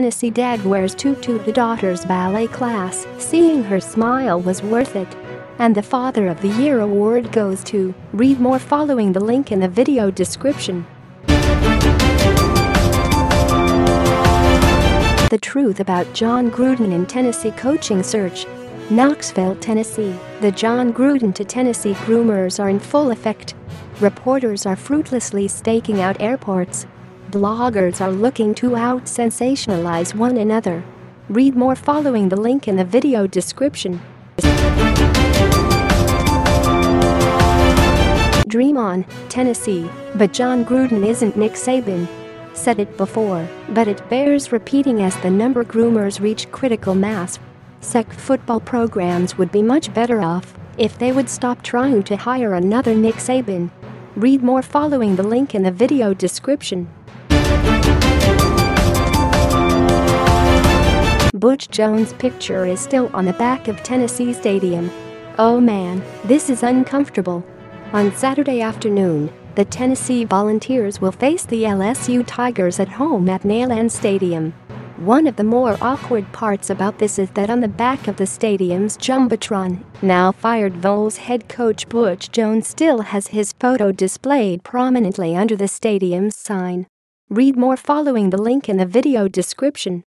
Tennessee dad wears tutu to the daughter's ballet class, seeing her smile was worth it. And the Father of the Year award goes to, read more following the link in the video description. The truth about Jon Gruden in Tennessee coaching search. Knoxville, Tennessee. The Jon Gruden to Tennessee groomers are in full effect. Reporters are fruitlessly staking out airports. Bloggers are looking to out-sensationalize one another. Read more following the link in the video description. Dream on, Tennessee, but Jon Gruden isn't Nick Saban. Said it before, but it bears repeating as the number groomers reach critical mass. SEC football programs would be much better off if they would stop trying to hire another Nick Saban. Read more following the link in the video description. Butch Jones' picture is still on the back of Tennessee Stadium. Oh man, this is uncomfortable. On Saturday afternoon, the Tennessee Volunteers will face the LSU Tigers at home at Neyland Stadium. One of the more awkward parts about this is that on the back of the stadium's Jumbotron, now fired Vols head coach Butch Jones still has his photo displayed prominently under the stadium's sign. Read more following the link in the video description.